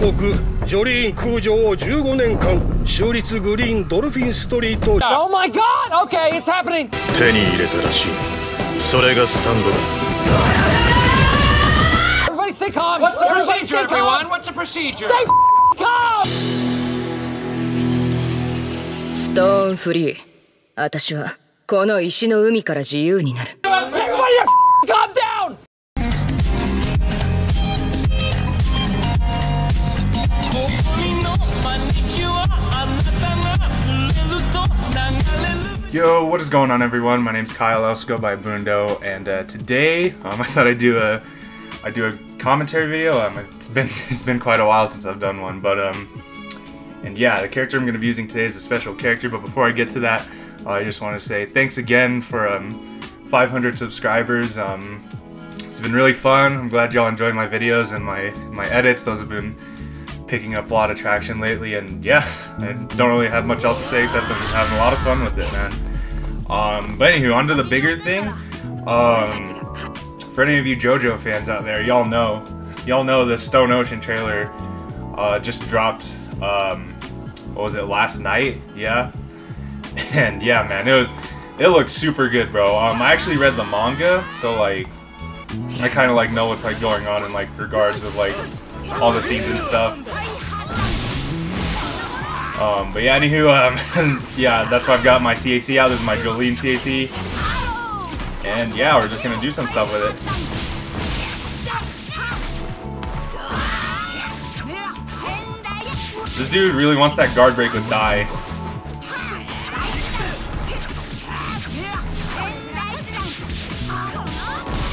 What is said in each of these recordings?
告ジョリーン空城を15年間州立グリーンドルフィンストリート Oh my god! Okay, it's happening! 手に入れたらしいそれがスタンドだ Everybody stay calm! What's the procedure, everyone? What's the procedure? Stay calm! ストーンフリー私はこの石の海から自由になる Everybody calm down!？Yo, what is going on, everyone? My name's Kyle. I also go by Abundo, and uh, today um, I thought I'd do a, I'd do a commentary video. Um, it's been it's been quite a while since I've done one, but um, and yeah, the character I'm going to be using today is a special character. But before I get to that, uh, I just want to say thanks again for um, 500 subscribers. Um, it's been really fun. I'm glad y'all enjoy my videos and my my edits. Those have been picking up a lot of traction lately, and yeah, I don't really have much else to say except I'm having a lot of fun with it, man. Um, but anywho, on to the bigger thing. Um, for any of you JoJo fans out there, y'all know, y'all know the Stone Ocean trailer uh, just dropped. Um, what was it last night? Yeah, and yeah, man, it was, it looked super good, bro. Um, I actually read the manga, so like, I kind of like know what's like going on in like regards of like all the scenes and stuff. Um, but yeah, anywho, um, yeah, that's why I've got my CAC out. This is my Jolyne CAC. And yeah, we're just gonna do some stuff with it. This dude really wants that guard break with die.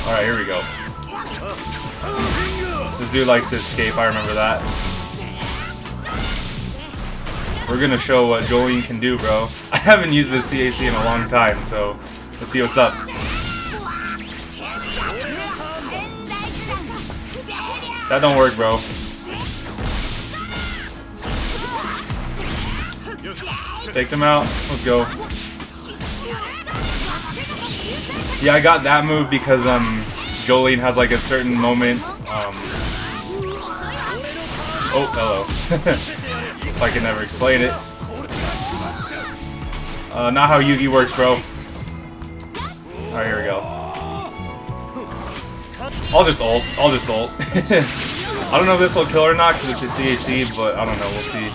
Alright, here we go. This dude likes to escape, I remember that. We're gonna show what Jolyne can do, bro. I haven't used this CAC in a long time, so let's see what's up. That don't work, bro. Take them out. Let's go. Yeah, I got that move because um Jolyne has like a certain moment. Um, oh, hello. if I can never explain it. Uh, not how Yugi works, bro. Alright, here we go. I'll just ult. I'll just ult. I don't know if this will kill or not because it's a CAC, but I don't know. We'll see.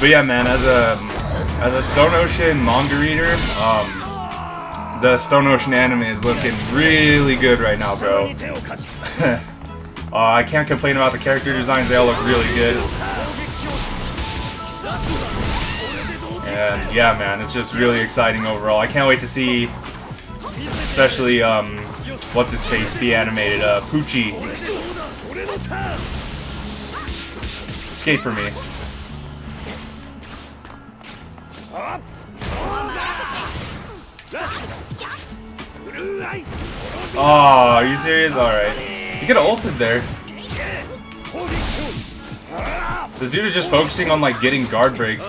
But yeah, man, as a as a Stone Ocean manga reader, um, the Stone Ocean anime is looking really good right now, bro. uh, I can't complain about the character designs; they all look really good. And yeah, man, it's just really exciting overall. I can't wait to see, especially um, what's his face be animated. Uh, Pucci. Escape for me. Oh, are you serious? Alright. You could have ulted there. This dude is just focusing on like getting guard breaks.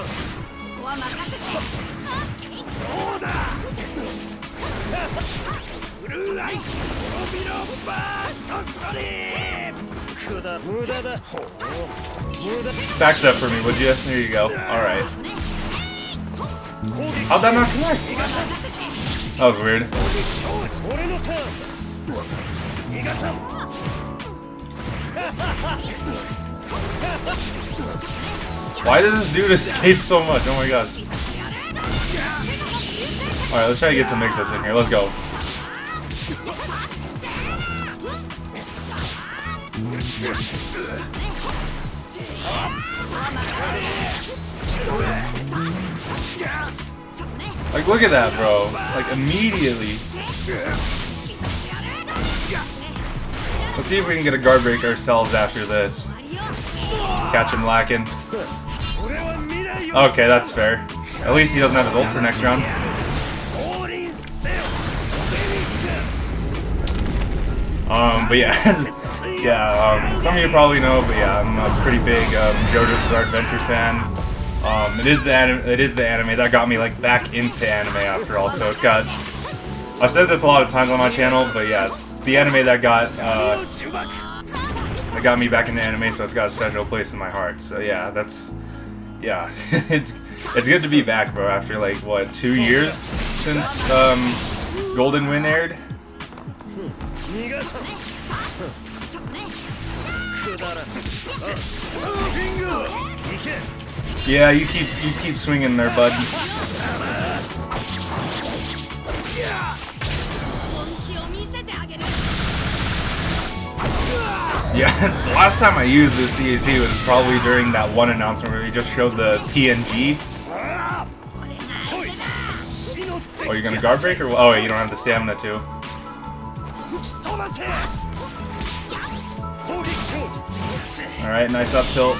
Backstep for me, would you? There you go. Alright. How'd that not connect? That was weird. Why does this dude escape so much? Oh my god. Alright, let's try to get some mix-ups in here. Let's go. Like, look at that, bro. Like, immediately. Let's see if we can get a guard break ourselves after this. Catch him lacking. Okay, that's fair. At least he doesn't have his ult for next round. Um, but yeah. yeah, um, some of you probably know, but yeah, I'm a pretty big um, JoJo's Bizarre Adventure fan. Um, it is the anime, it is the anime that got me like back into anime after all. So it's got. I've said this a lot of times on my channel, but yeah, it's the anime that got uh, that got me back into anime, so it's got a special place in my heart. So yeah, that's yeah, it's it's good to be back, bro. After like what two years since um, Golden Wind aired. Yeah, you keep you keep swinging there, bud. Yeah, the last time I used this CAC was probably during that one announcement where they just showed the PNG. Oh, you're gonna guard break or oh wait, you don't have the stamina too. All right, nice up tilt.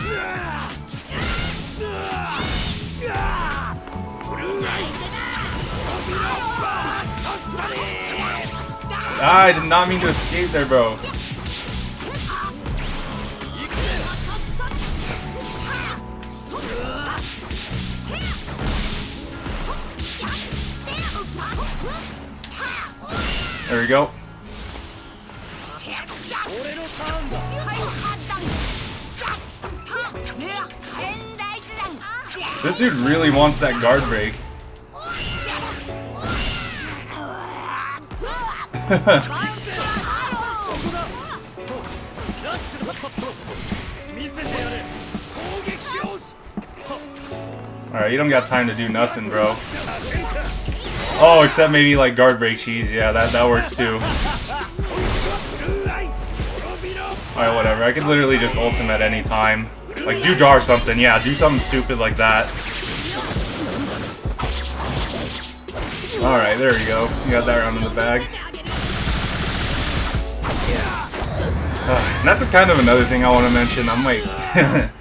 Ah, I did not mean to escape there, bro. There we go. This dude really wants that guard break. Alright, you don't got time to do nothing, bro. Oh, except maybe like guard break cheese. Yeah, that, that works too. Alright, whatever. I could literally just ult him at any time. Like, do jar something. Yeah, do something stupid like that. Alright, there we go. You got that round in the bag. Uh, that's a kind of another thing I want to mention. I'm like...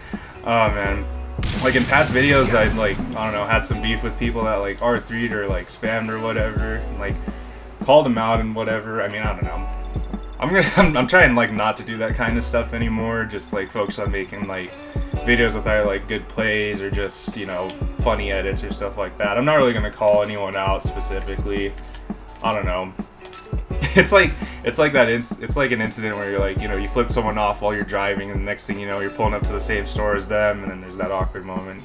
oh, man like in past videos I like I don't know had some beef with people that like R3'd or like spammed or whatever and, like called them out and whatever. I mean I don't know. I'm gonna I'm, I'm, trying like not to do that kind of stuff anymore just like focus on making like videos with either like good plays or just you know funny edits or stuff like that. I'm not really gonna call anyone out specifically. I don't know it's like it's like that it's like an incident where you're like you know you flip someone off while you're driving and the next thing you know you're pulling up to the same store as them and then there's that awkward moment.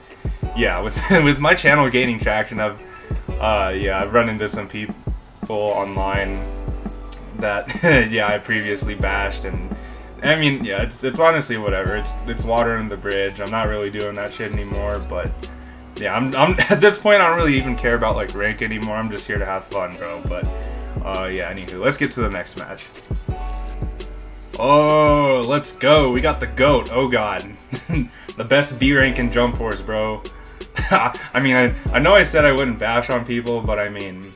Yeah with with my channel gaining traction I've uh, yeah I've run into some people online that yeah I previously bashed and I mean yeah it's it's honestly whatever. It's it's water in the bridge. I'm not really doing that shit anymore but yeah I'm, I'm at this point I don't really even care about like rank anymore. I'm just here to have fun bro but uh, yeah, anywho, let's get to the next match. Oh, let's go. We got the GOAT. Oh, God. the best B rank in Jump Force, bro. I mean, I, I know I said I wouldn't bash on people, but I mean,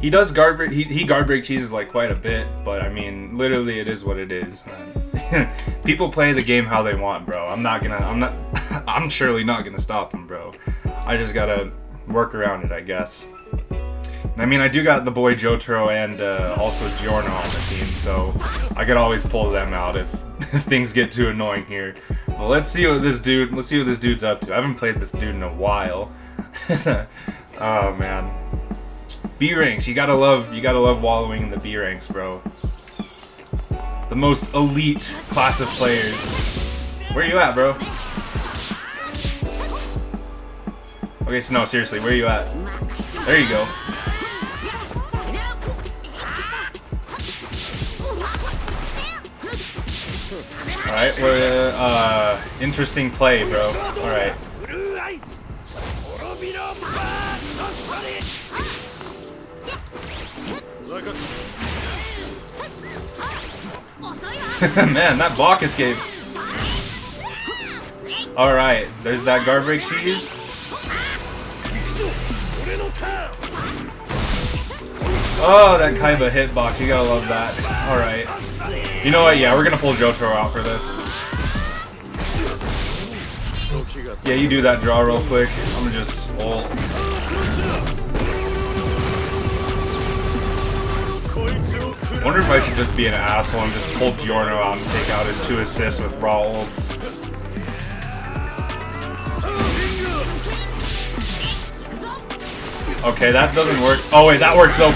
he does guard break, he, he guard break cheeses like quite a bit, but I mean, literally it is what it is. people play the game how they want, bro. I'm not gonna, I'm not, I'm surely not gonna stop them, bro. I just gotta work around it, I guess. I mean, I do got the boy Jotaro and uh, also Giorno on the team, so I could always pull them out if, if things get too annoying here. Well, let's see what this dude, let's see what this dude's up to. I haven't played this dude in a while. oh man, B ranks. You gotta love, you gotta love wallowing in the B ranks, bro. The most elite class of players. Where you at, bro? Okay, so no, seriously, where you at? There you go. Alright, we're, uh, interesting play, bro. Alright. Man, that block escape. Alright, there's that guard break cheese. Oh, that kind of Kaiba hitbox, you gotta love that. Alright. You know what? Yeah, we're gonna pull Jotaro out for this. Yeah, you do that draw real quick. I'm gonna just ult. wonder if I should just be an asshole and just pull Giorno out and take out his two assists with raw ults. Okay, that doesn't work. Oh wait, that works though.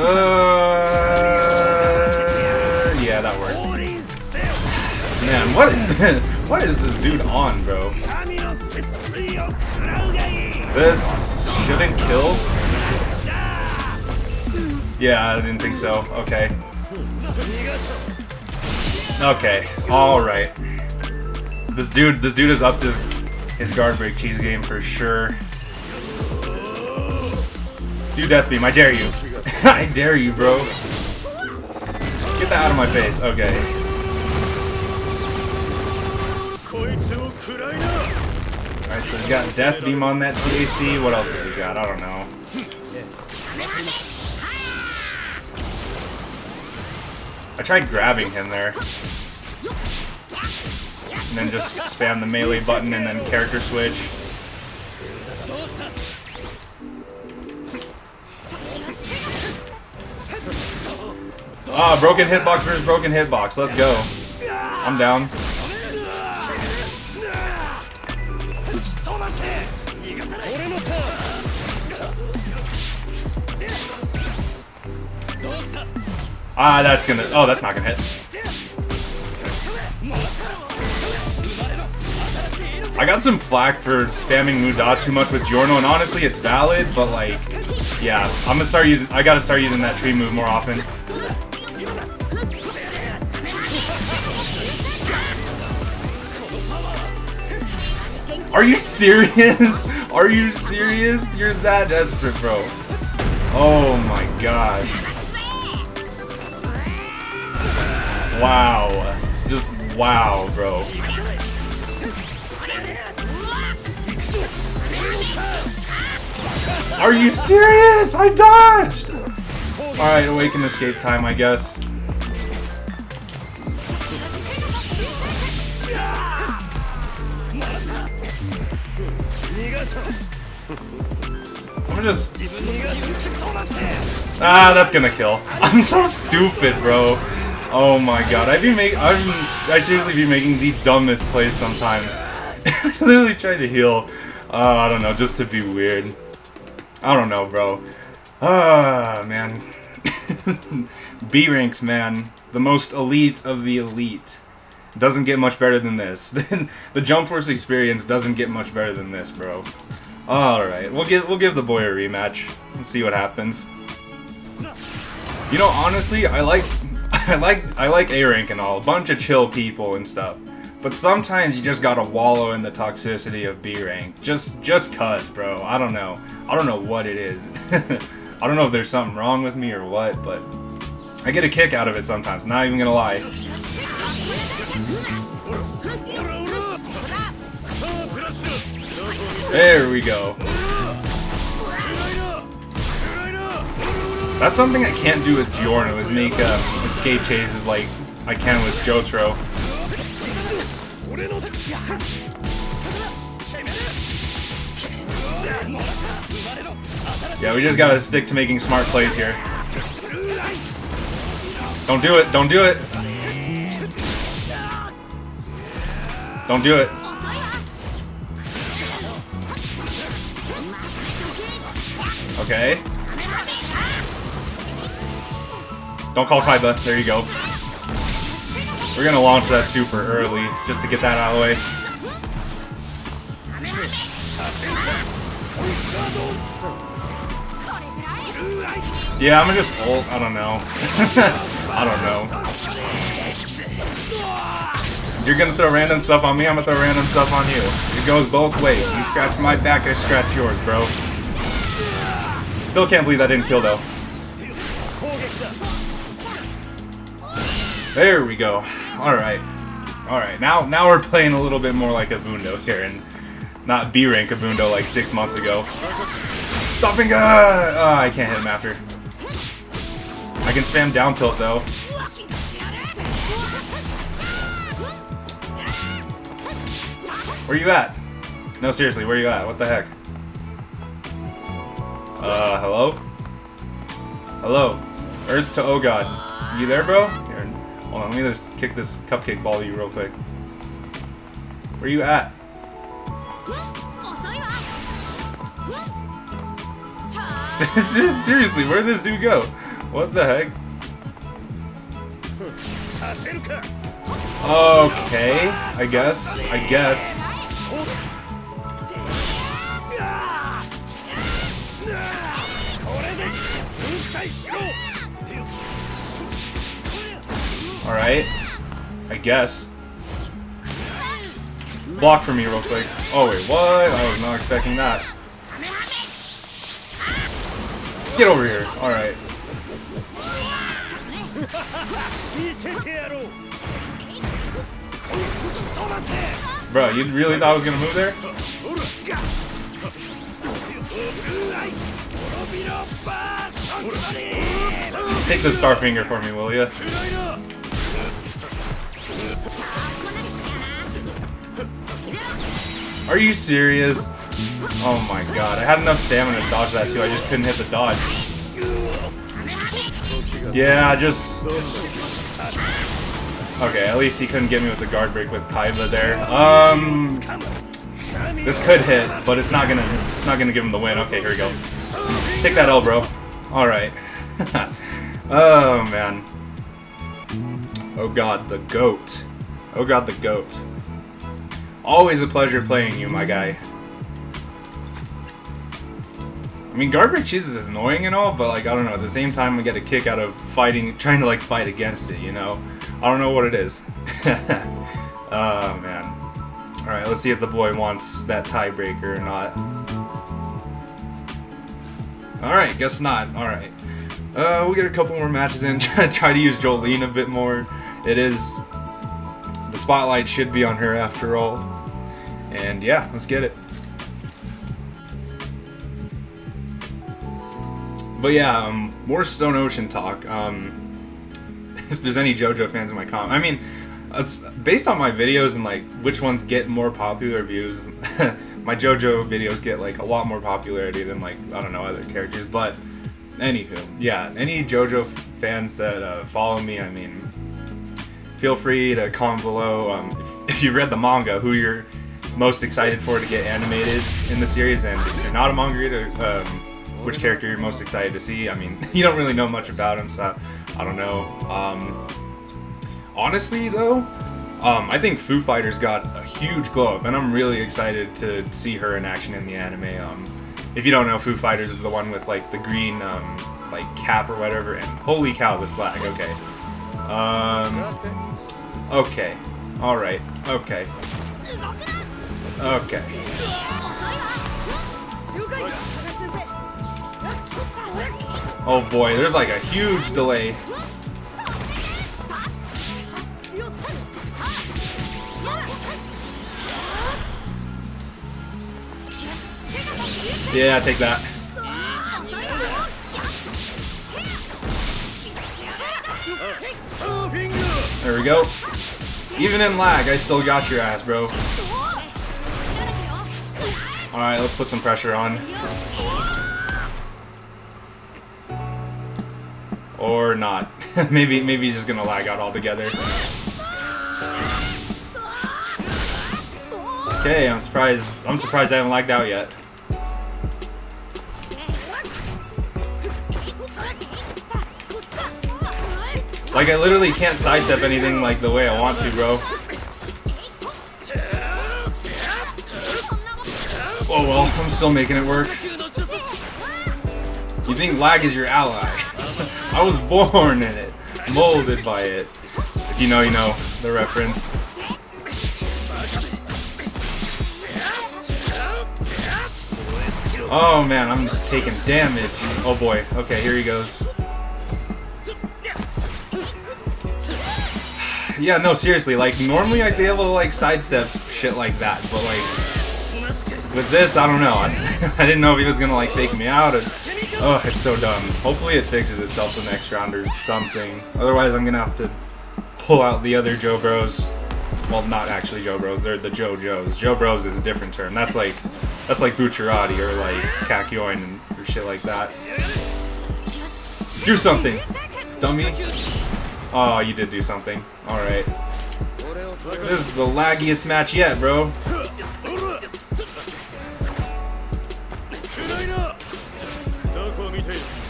Uh, yeah, that works. Man, what is this? What is this dude on, bro? This shouldn't kill? Yeah, I didn't think so. Okay. Okay, alright. This dude, this dude is up this his guard break cheese game for sure. Do death beam. I dare you. I dare you, bro. Get that out of my face. Okay. Alright, so he's got death beam on that CAC. What else has he got? I don't know. I tried grabbing him there. And then just spam the melee button and then character switch. Ah, broken hitbox versus broken hitbox. Let's go. I'm down. Ah, that's gonna. Oh, that's not gonna hit. I got some flack for spamming Muda too much with Giorno, and honestly, it's valid, but like, yeah, I'm gonna start using. I gotta start using that tree move more often. Are you serious? Are you serious? You're that desperate, bro. Oh my god. Wow. Just wow, bro. Are you serious? I dodged! Alright, awaken escape time, I guess. I'm just... Ah, that's gonna kill. I'm so stupid, bro. Oh my god, I be make I'm I seriously be making the dumbest plays sometimes. I literally try to heal. Uh, I don't know, just to be weird. I don't know, bro. Ah, man. B ranks, man. The most elite of the elite. Doesn't get much better than this. the Jump Force experience doesn't get much better than this, bro. All right, we'll give we'll give the boy a rematch and see what happens. You know, honestly, I like I like I like A rank and all, a bunch of chill people and stuff. But sometimes you just gotta wallow in the toxicity of B rank. Just just cuz, bro. I don't know. I don't know what it is. I don't know if there's something wrong with me or what, but I get a kick out of it sometimes, not even gonna lie. There we go. That's something I can't do with Giorno, is make uh, escape chases like I can with Yeah, we just gotta stick to making smart plays here. Don't do it, don't do it! Don't do it. Okay. Don't call Kaiba. There you go. We're gonna launch that super early, just to get that out of the way. Yeah, I'm gonna just ult. I don't know. I don't know. You're gonna throw random stuff on me, I'm gonna throw random stuff on you. It goes both ways. You scratch my back, I scratch yours, bro. Still can't believe that didn't kill, though. There we go. Alright. Alright, now now we're playing a little bit more like Abundo here, and not B-rank Abundo like six months ago. Stuffing! Uh, oh, I can't hit him after. I can spam down tilt, though. Where you at? No, seriously, where you at? What the heck? Uh, hello? Hello? Earth to Oh God. You there, bro? Hold on, let me just kick this cupcake ball to you real quick. Where you at? Seriously, where'd this dude go? What the heck? Okay, I guess. I guess. Alright. I guess. Block for me real quick. Oh wait, what? I was not expecting that. Get over here. Alright. Bro, you really thought I was gonna move there? Take the star finger for me, will ya? Are you serious? Oh my god, I had enough stamina to dodge that too, I just couldn't hit the dodge. Yeah, just... Okay, at least he couldn't get me with the guard break with Kaiba there. Um... This could hit, but it's not gonna it's not gonna give him the win. Okay, here we go. Take that L, bro. Alright. oh man. Oh god, the goat. Oh god, the goat. Always a pleasure playing you, my guy. I mean, guard break cheese is annoying and all, but like, I don't know, at the same time, I get a kick out of fighting, trying to like fight against it, you know? I don't know what it is. oh, man. Alright, let's see if the boy wants that tiebreaker or not. Alright, guess not. Alright. Uh, we'll get a couple more matches in, try to use Jolyne a bit more. It is the spotlight should be on her after all. And yeah, let's get it. But yeah, um, more Stone Ocean talk. Um, if there's any JoJo fans in my comment, I mean, based on my videos and like which ones get more popular views. my JoJo videos get like a lot more popularity than like I don't know other characters. But anywho, yeah, any JoJo fans that uh, follow me, I mean, feel free to comment below um, if, if, you've read the manga, who you're most excited for to get animated in the series, and if you're not a manga reader, um, which character you're most excited to see. I mean, you don't really know much about him, so I, I don't know. Um, honestly, though, um, I think Foo Fighters got a huge glow up, and I'm really excited to see her in action in the anime. Um, if you don't know, Foo Fighters is the one with like the green um, like cap or whatever, and holy cow, this lag. Okay. Okay. Alright. Okay. Okay. Oh boy, there's like a huge delay. Yeah, take that. There we go. Even in lag, I still got your ass, bro. Alright, let's put some pressure on. Or not. maybe maybe he's just gonna lag out altogether. Okay, I'm surprised I'm surprised I haven't lagged out yet. Like, I literally can't sidestep anything like the way I want to, bro. Oh well, I'm still making it work. You think lag is your ally? I was born in it, molded by it. If you know, you know the reference. Oh man, I'm taking damage. Oh boy. Okay, here he goes. Yeah, no, seriously, like, normally I'd be able to, like, sidestep shit like that, but, like, with this, I don't know. I, I didn't know if he was gonna, like, fake me out, oh, it's so dumb. Hopefully it fixes itself the next round or something. Otherwise, I'm gonna have to pull out the other Joe Bros. Well, not actually Joe Bros, they're the Joe Joes. Joe Bros is a different term. That's like, that's like Bucciarati or, like, Kakyoin and or shit like that. Do something, dummy. Oh, you did do something. Alright. This is the laggiest match yet, bro.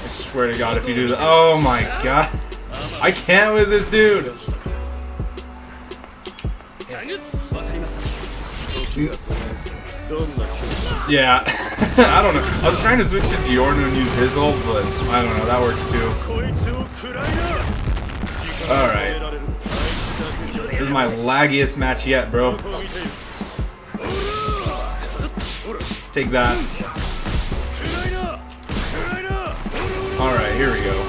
I swear to god if you do that. Oh my god. I can't with this dude. Yeah, I don't know. I was trying to switch to Giorno and use his ult, but I don't know. That works too. Alright. This is my laggiest match yet, bro. Take that. Alright, here we go.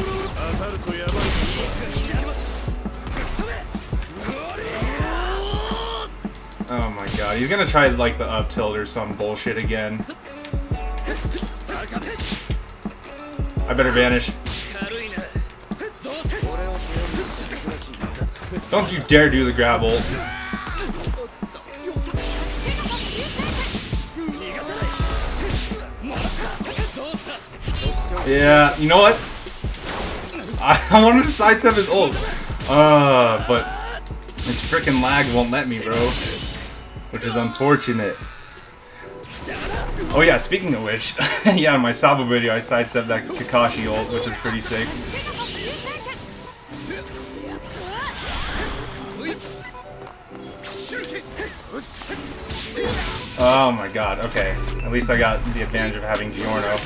Oh my god, he's gonna try like the up tilt or some bullshit again. I better vanish. Don't you dare do the grab ult. Yeah, you know what? I, wanted to sidestep his ult. Uh, but this freaking lag won't let me, bro. Which is unfortunate. Oh yeah, speaking of which, yeah, in my Sabo video I sidestepped that Kakashi ult, which is pretty sick. Oh my god, okay. At least I got the advantage of having Giorno.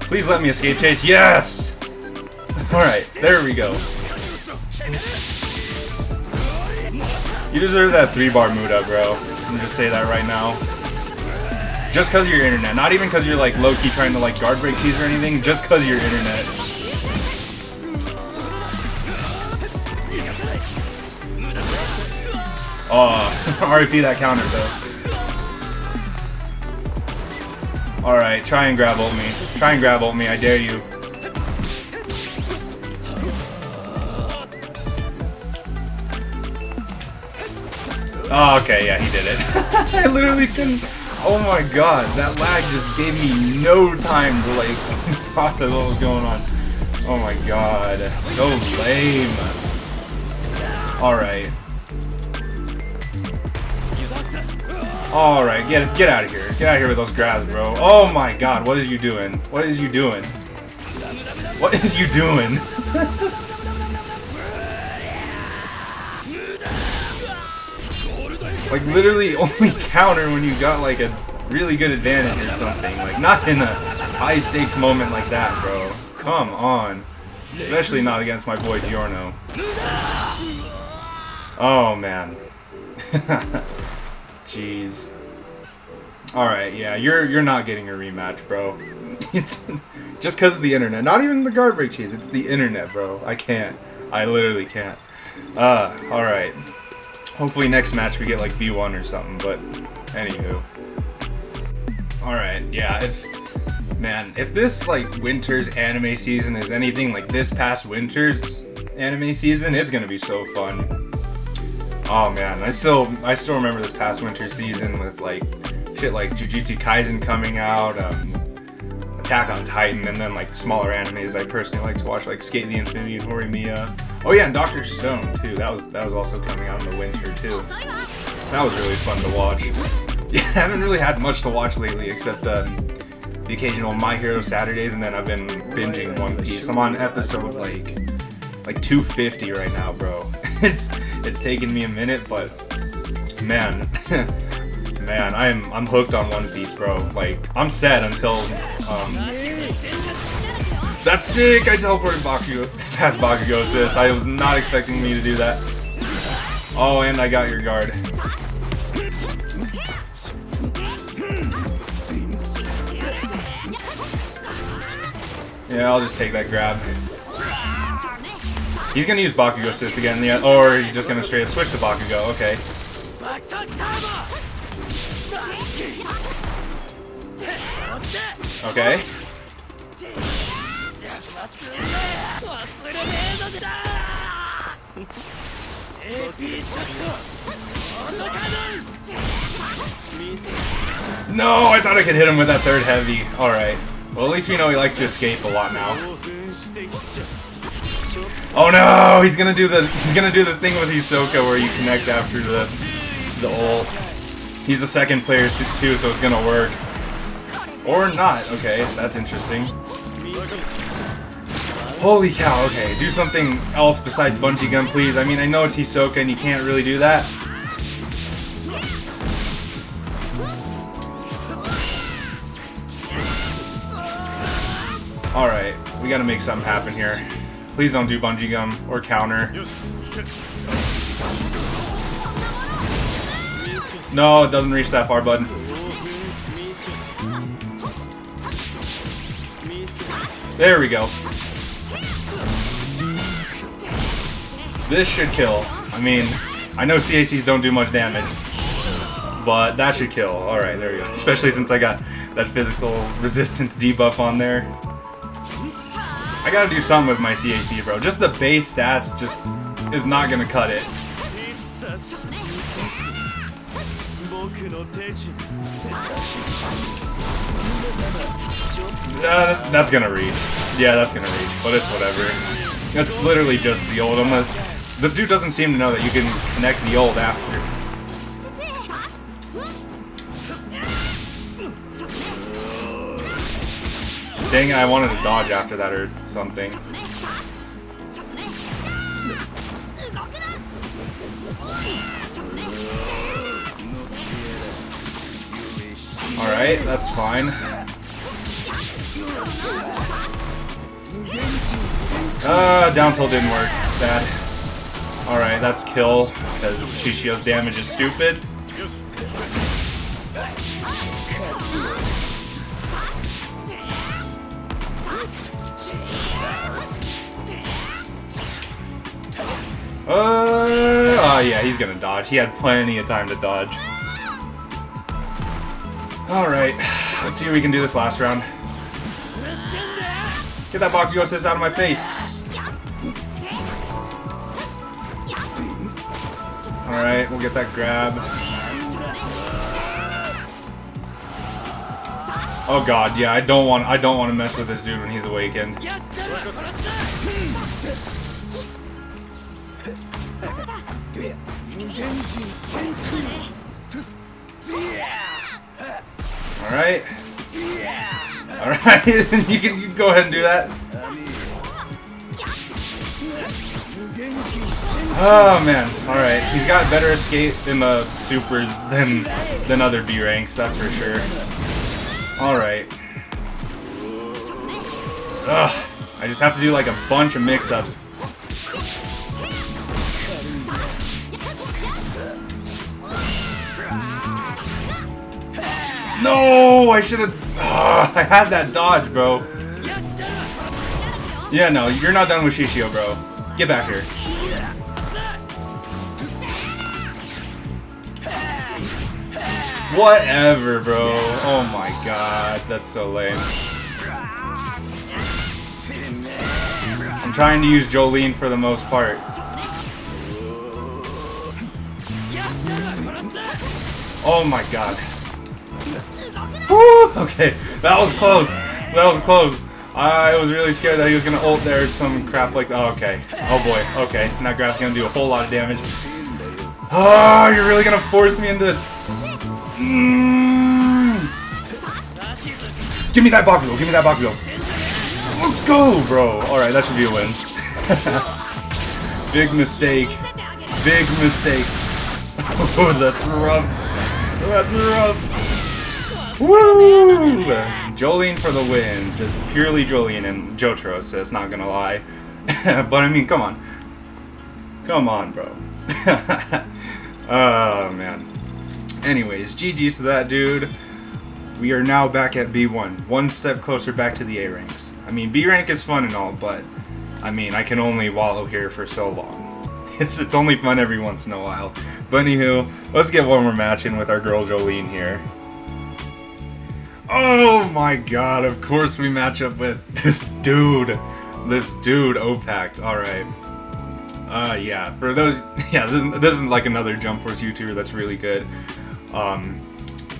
Please let me escape chase. Yes! Alright, there we go. You deserve that three bar mood up, bro. I'm just say that right now. Just cause of your internet. Not even cause you're like low-key trying to like guard break cheese or anything, just cause of your internet. Oh, RIP that counter though. Alright, try and grab ult me. Try and grab ult me, I dare you. Oh, okay, yeah, he did it. I literally couldn't... Oh my god, that lag just gave me no time to, like, process what was going on. Oh my god, so lame. Alright. Alright, get get out of here. Get out of here with those grabs, bro. Oh my god, what is you doing? What is you doing? What is you doing? like literally only counter when you got like a really good advantage or something. Like not in a high stakes moment like that, bro. Come on. Especially not against my boy Giorno. Oh man. Jeez. Alright, yeah, you're you're not getting a rematch, bro. It's just because of the internet. Not even the break cheese, it's the internet, bro. I can't. I literally can't. Uh, alright. Hopefully next match we get like B1 or something, but anywho. Alright, yeah, if man, if this like winter's anime season is anything like this past winter's anime season, it's gonna be so fun. Oh man, I still I still remember this past winter season with like shit like Jujutsu Kaisen coming out, um, Attack on Titan, and then like smaller animes I personally like to watch like SK8 the Infinity and Horimiya. Oh yeah, and Doctor Stone too. That was that was also coming out in the winter too. That was really fun to watch. Yeah, I haven't really had much to watch lately except um, the occasional My Hero Saturdays, and then I've been binging One Piece. I'm on episode like like 250 right now, bro. it's it's taken me a minute, but man, man, I'm I'm hooked on One Piece, bro. Like I'm set until um. That's sick! I teleported Bakugo past Bakugo assist. I was not expecting me to do that. Oh, and I got your guard. Yeah, I'll just take that grab. He's gonna use Bakugo assist again, yeah, or he's just gonna straight up switch to Bakugo, okay. Okay. No, I thought I could hit him with that third heavy. Alright. Well, at least we know he likes to escape a lot now. Oh no! He's gonna do the he's gonna do the thing with Hisoka where you connect after the the ult. He's the second player too, so it's gonna work. Or not. Okay, that's interesting. Holy cow, okay. Do something else besides bungee gum, please. I mean, I know it's Hisoka and you can't really do that. Alright, we gotta make something happen here. Please don't do bungee gum or counter. No, it doesn't reach that far, bud. There we go. This should kill. I mean, I know CACs don't do much damage, but that should kill. Alright, there we go. Especially since I got that physical resistance debuff on there. I gotta do something with my CAC, bro. Just the base stats just is not gonna cut it. Uh, that's gonna reach. Yeah, that's gonna reach, but it's whatever. That's literally just the ult. This dude doesn't seem to know that you can connect the ult after. Dang it, I wanted to dodge after that or something. Alright, that's fine. Uh, down tilt didn't work. Sad. Alright, that's kill, because Shishio's damage is stupid. Uh, oh yeah, he's gonna dodge. He had plenty of time to dodge. Alright, let's see if we can do this last round. Get that Bakugo assist out of my face. Alright, we'll get that grab. Oh god, yeah, I don't want I don't want to mess with this dude when he's awakened. Alright. Alright, you, can, you can go ahead and do that. Oh man, alright. He's got better escape in the supers than than other B ranks, that's for sure. Alright. Ugh. I just have to do like a bunch of mix-ups. No, I should have. I had that dodge, bro. Yeah, no, you're not done with Shishio, bro. Get back here. Whatever, bro. Oh my god, that's so lame. I'm trying to use Jolyne for the most part. Oh my god. Woo! Okay, that was close. That was close. I was really scared that he was gonna ult there some crap like that. Oh, okay. Oh boy. Okay. Now Grab's gonna do a whole lot of damage. Oh, you're really gonna force me into. Mm. Give me that Bakugo. Give me that Bakugo. Let's go, bro. All right, that should be a win. Big mistake. Big mistake. Oh, that's rough. That's rough. Woo! Jolyne for the win. Just purely Jolyne and Jotaro assist, not gonna lie. but I mean, come on. Come on, bro. oh, man. Anyways, GG's to that dude. We are now back at B1. One step closer back to the A ranks. I mean, B rank is fun and all, but I mean, I can only wallow here for so long. It's, it's only fun every once in a while. But anywho, let's get one more match in with our girl Jolyne here. Oh my god, of course we match up with this dude. This dude, Opact. Alright. Uh, yeah, for those, yeah, this, this is like another Jump Force YouTuber that's really good. Um,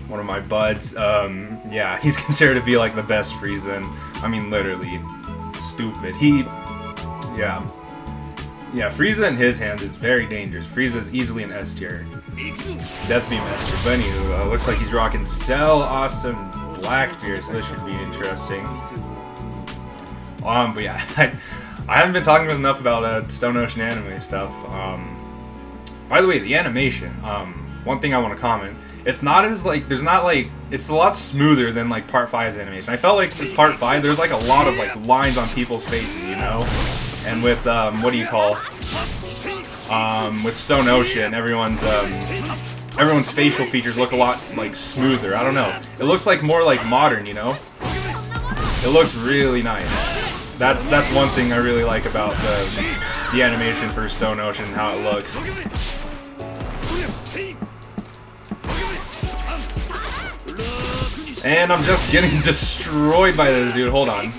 one of my buds, um, yeah, he's considered to be like the best Friesen. I mean, literally, stupid. He, yeah. Yeah, Frieza in his hands is very dangerous. Frieza is easily an S tier. Death Beam S tier. But anywho, uh, looks like he's rocking Cell, Austin, Blackbeard, so this should be interesting. Um, but yeah, I, I haven't been talking enough about uh, Stone Ocean anime stuff. Um, by the way, the animation. Um, one thing I want to comment. It's not as like there's not like it's a lot smoother than like Part 5's animation. I felt like in Part 5 there's like a lot of like lines on people's faces, you know. And with um, what do you call? Um, with Stone Ocean, everyone's um, everyone's facial features look a lot like smoother. I don't know. It looks like more like modern, you know. It looks really nice. That's that's one thing I really like about the the animation for Stone Ocean, how it looks. And I'm just getting destroyed by this dude. Hold on.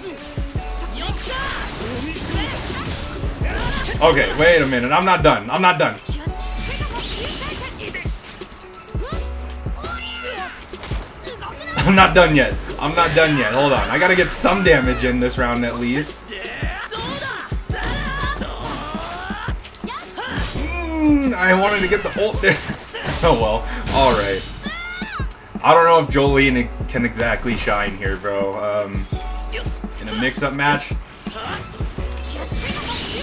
Okay, wait a minute. I'm not done. I'm not done. I'm not done yet. I'm not done yet. Hold on. I gotta get some damage in this round at least. Mm, I wanted to get the ult there. oh well. Alright. I don't know if Jolyne can exactly shine here, bro. Um, in a mix-up match.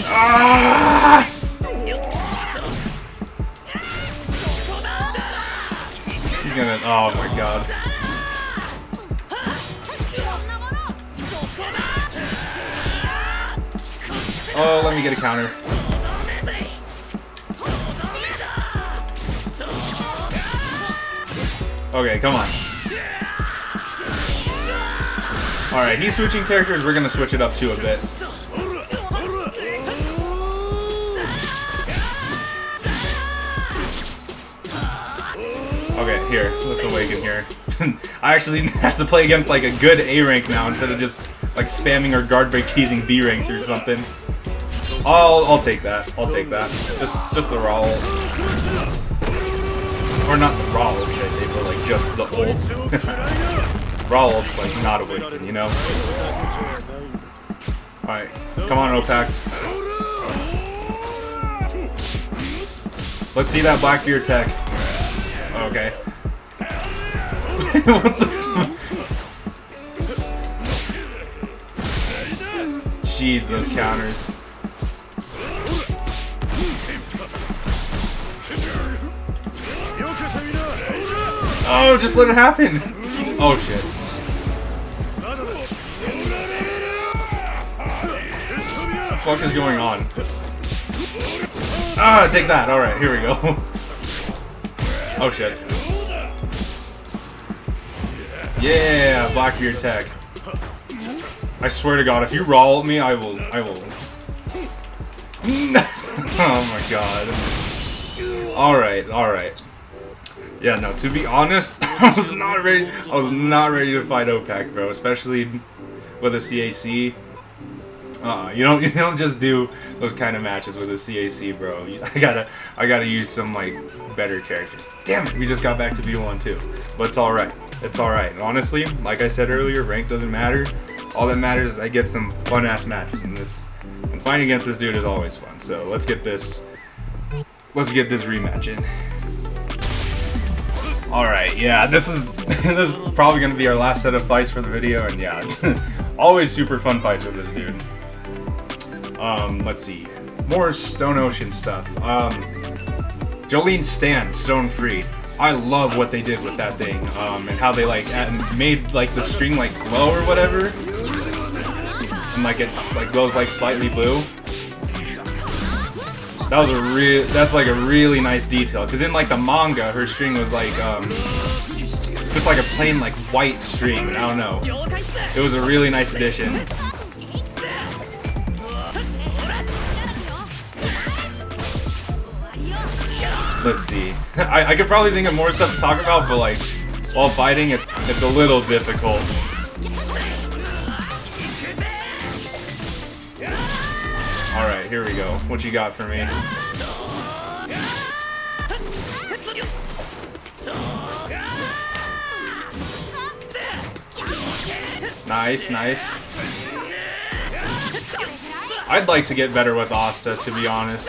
Ah! He's gonna. Oh my god. Oh, let me get a counter. Okay, come on. Alright, he's switching characters. We're gonna switch it up too a bit. Okay, here. Let's awaken here. I actually have to play against like a good A rank now instead of just like spamming or guard break cheesing B ranks or something. I'll I'll take that. I'll take that. Just just the raw ult. Or not the raw ult, should I say, but like just the ult. raw ult's like not awaken, you know? Alright. Come on, Opact. Let's see that Blackbeard tech. Okay. the Jeez, those counters. Oh, just let it happen. Oh shit. What the fuck is going on? Ah, take that. Alright, here we go. oh shit. Yeah, Blackbeard tech. I swear to God, if you raw me, I will, I will. oh my God. All right, all right. Yeah, no. To be honest, I was not ready. I was not ready to fight Opact, bro. Especially with a CAC. Uh, you don't you don't just do those kind of matches with a CAC, bro. I gotta I gotta use some like better characters. Damn it, we just got back to V1 too. But it's all right. It's all right. Honestly, like I said earlier, rank doesn't matter. All that matters is I get some fun ass matches, and this and fighting against this dude is always fun. So let's get this let's get this rematch in. All right, yeah, this is this is probably gonna be our last set of fights for the video, and yeah, always super fun fights with this dude. Um, let's see. More Stone Ocean stuff. Um, Jolyne stand, Stone Free. I love what they did with that thing, um, and how they like made like the string like glow or whatever, and like it like glows like slightly blue. That was a real. That's like a really nice detail, because in like the manga, her string was like um, just like a plain like white string. I don't know. It was a really nice addition. Let's see. I, I could probably think of more stuff to talk about, but like, while fighting, it's it's a little difficult. Here we go. What you got for me? Nice, nice. I'd like to get better with Asta, to be honest.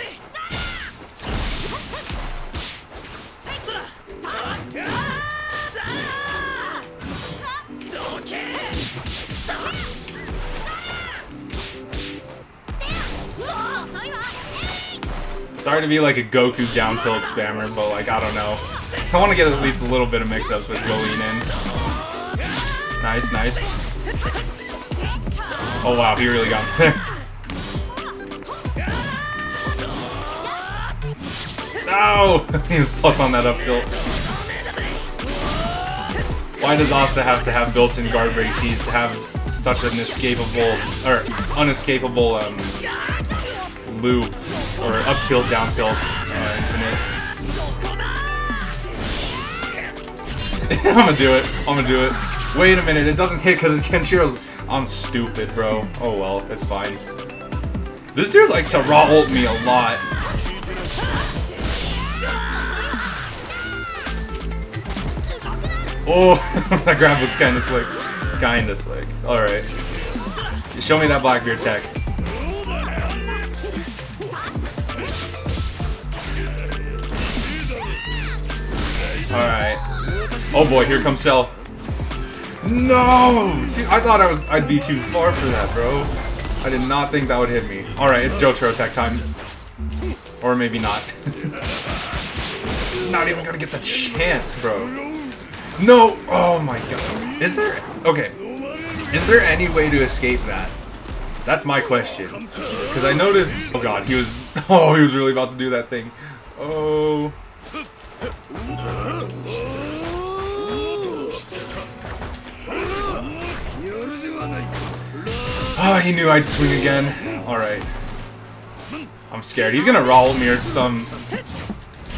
Sorry to be like a Goku down tilt spammer, but like, I don't know. I want to get at least a little bit of mix-ups with Jolyne in. Nice, nice. Oh wow, he really got there. No! he was plus on that up tilt. Why does Asta have to have built-in guard break cheese to have such an escapable, or unescapable, um, loop, or up tilt, down tilt, uh, infinite? I'm gonna do it. I'm gonna do it. Wait a minute, it doesn't hit because it's Kenshiro's. I'm stupid, bro. Oh well, it's fine. This dude likes to raw ult me a lot. Oh, that grab was kind of slick. Kind of slick. Alright. Show me that Blackbeard tech. Alright. Oh boy, here comes Cell. No! See, I thought I would, I'd be too far for that, bro. I did not think that would hit me. Alright, it's Jotaro tech time. Or maybe not. not even gonna get the chance, bro. No! Oh my god. Is there... Okay. Is there any way to escape that? That's my question. Because I noticed... Oh god, he was... Oh, he was really about to do that thing. Oh... Oh, he knew I'd swing again. Alright. I'm scared. He's gonna roll me or some...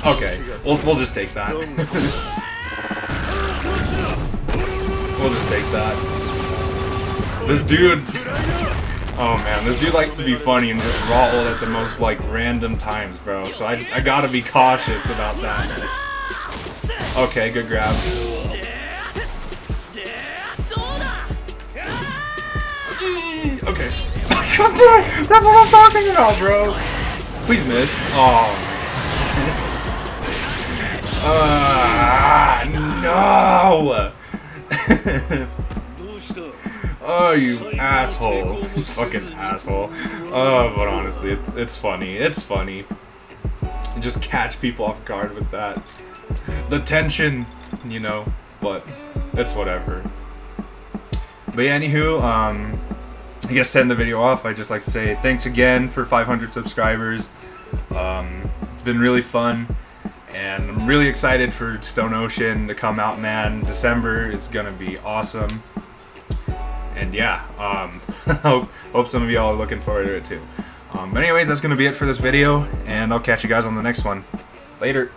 Okay, we'll, we'll just take that. we'll just take that. This dude... Oh man, this dude likes to be funny and just ult at the most, like, random times, bro. So I, I gotta be cautious about that. Okay, good grab. Okay. That's what I'm talking about, bro! Please miss. Oh. uh, no! oh, you asshole. Fucking asshole. Oh, but honestly, it's, it's funny. It's funny. You just catch people off guard with that. The tension, you know, but it's whatever. But yeah, anywho, um, I guess to end the video off, I'd just like to say thanks again for 500 subscribers. Um, it's been really fun, and I'm really excited for Stone Ocean to come out, man. December is gonna be awesome. And yeah, um, hope, hope some of y'all are looking forward to it too. Um, but anyways, that's gonna be it for this video, and I'll catch you guys on the next one. Later.